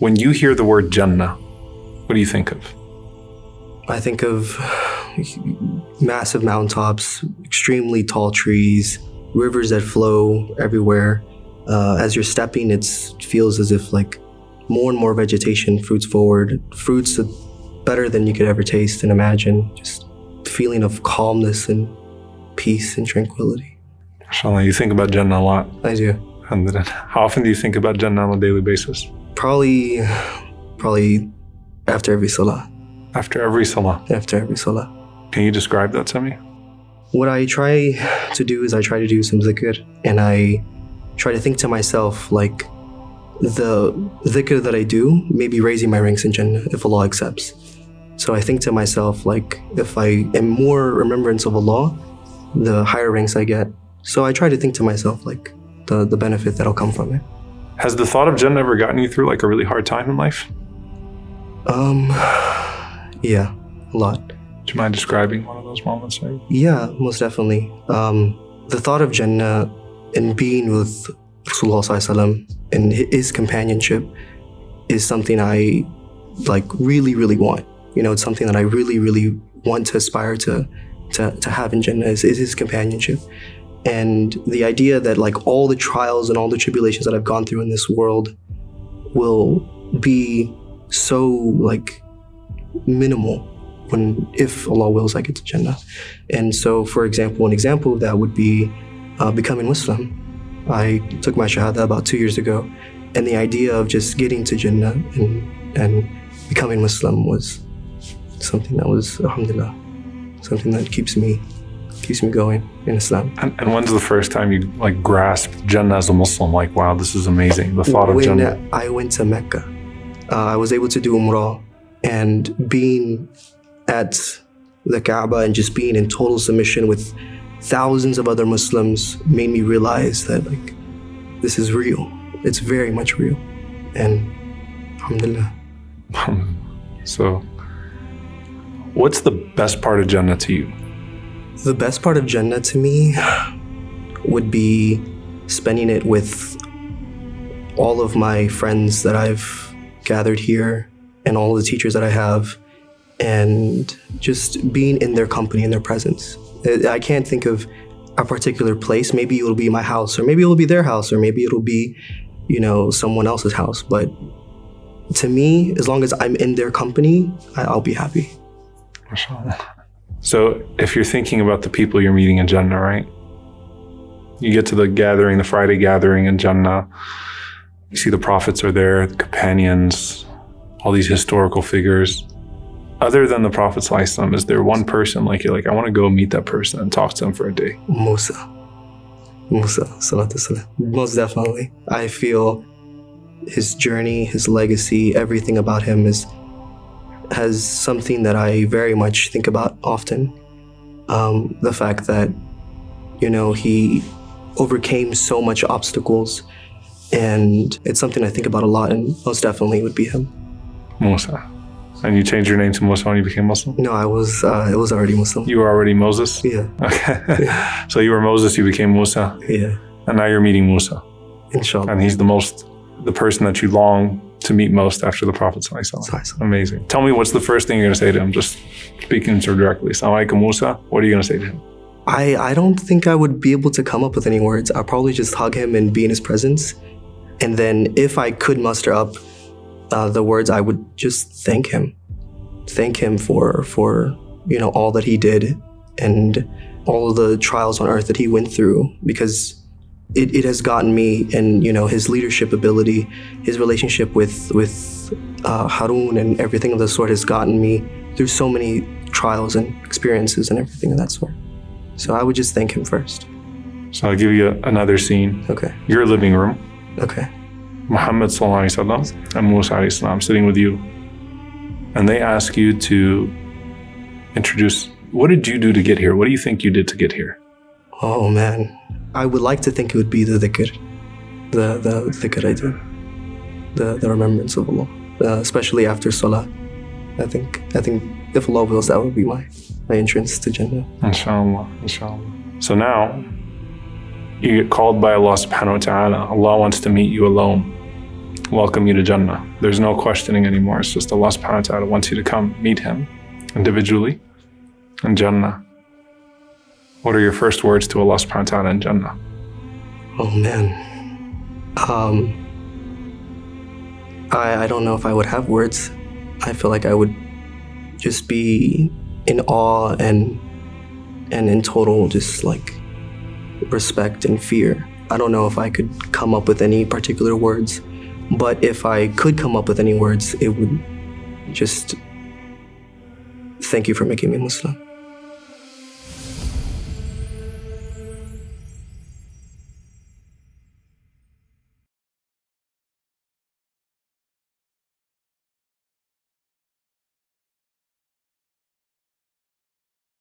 When you hear the word Jannah, what do you think of? I think of massive mountaintops, extremely tall trees, rivers that flow everywhere. Uh, as you're stepping, it feels as if like more and more vegetation fruits forward, fruits that better than you could ever taste and imagine. Just feeling of calmness and peace and tranquility. Inshallah, you think about Jannah a lot. I do. How often do you think about Jannah on a daily basis? Probably, probably after every salah. After every salah? After every salah. Can you describe that to me? What I try to do is I try to do some zikr and I try to think to myself like the dhikr that I do may be raising my ranks in Jannah if Allah accepts. So I think to myself like if I am more remembrance of Allah, the higher ranks I get. So I try to think to myself like the, the benefit that'll come from it. Has the thought of Jannah ever gotten you through like a really hard time in life? Um, yeah, a lot. Do you mind describing one of those moments? Maybe? Yeah, most definitely. Um, the thought of Jannah and being with Rasulullah and his companionship is something I like really, really want. You know, it's something that I really, really want to aspire to to, to have in Jannah is, is his companionship. And the idea that like all the trials and all the tribulations that I've gone through in this world will be so like minimal when if Allah wills I get to Jannah. And so for example, an example of that would be uh, becoming Muslim. I took my Shahada about two years ago, and the idea of just getting to Jannah and, and becoming Muslim was something that was, alhamdulillah, something that keeps me keeps me going in Islam. And, and, when's the first time you like grasped Jannah as a Muslim? Like, wow, this is amazing. The thought when of Jannah. I went to Mecca, uh, I was able to do Umrah, and being at the Kaaba and just being in total submission with thousands of other Muslims made me realize that like this is real. It's very much real. And alhamdulillah. so what's the best part of Jannah to you? The best part of Jannah to me would be spending it with all of my friends that I've gathered here and all the teachers that I have and just being in their company, in their presence. I can't think of a particular place. Maybe it'll be my house, or maybe it'll be their house, or maybe it'll be, you know, someone else's house. But to me, as long as I'm in their company, I'll be happy. So if you're thinking about the people you're meeting in Jannah, right? You get to the gathering, the Friday gathering in Jannah. You see the prophets are there, the companions, all these historical figures other than the Prophet ﷺ, is there one person like you're like, I want to go meet that person and talk to them for a day? Musa. Musa, salatu Most definitely. I feel his journey, his legacy, everything about him is has something that I very much think about often. Um, the fact that, you know, he overcame so much obstacles and it's something I think about a lot and most definitely would be him. Musa. And you changed your name to Musa when you became Muslim? No, I was uh, I was already Muslim. You were already Moses? Yeah. Okay. Yeah. so you were Moses, you became Musa? Yeah. And now you're meeting Musa? Inshallah. And he's the most, the person that you long to meet most after the Prophet. Amazing. Tell me what's the first thing you're going to say to him, just speaking to him directly. Assalamu alaikum Musa. What are you going to say to him? I, I don't think I would be able to come up with any words. I'll probably just hug him and be in his presence. And then if I could muster up uh, the words, I would just thank him thank him for for you know all that he did and all of the trials on earth that he went through because it, it has gotten me and you know his leadership ability his relationship with with uh, Harun and everything of the sort has gotten me through so many trials and experiences and everything of that sort. So I would just thank him first. So I'll give you another scene. Okay. Your living room. Okay. Muhammad sallallahu and Musa sitting with you. And they ask you to introduce what did you do to get here? What do you think you did to get here? Oh man, I would like to think it would be the dhikr, the the dhikr I do, the the remembrance of Allah, uh, especially after salah. I think I think if Allah wills, that would be my my entrance to Jannah. Inshallah, inshallah. So now you get called by Allah subhanahu wa ta'ala. Allah wants to meet you alone. welcome you to Jannah. There's no questioning anymore. It's just Allah subhanahu wa ta'ala wants you to come meet Him individually in Jannah. What are your first words to Allah subhanahu wa ta'ala in Jannah? Oh man. Um I I don't know if I would have words. I feel like I would just be in awe and and in total just like respect and fear. I don't know if I could come up with any particular words, but if I could come up with any words, it would just thank you for making me Muslim.